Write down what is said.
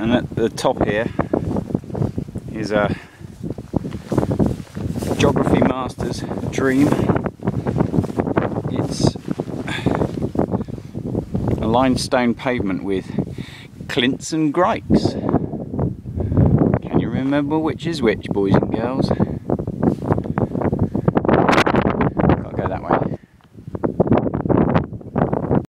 and at the top here is a geography master's dream. It's a limestone pavement with clints and grikes. Can you remember which is which, boys and girls?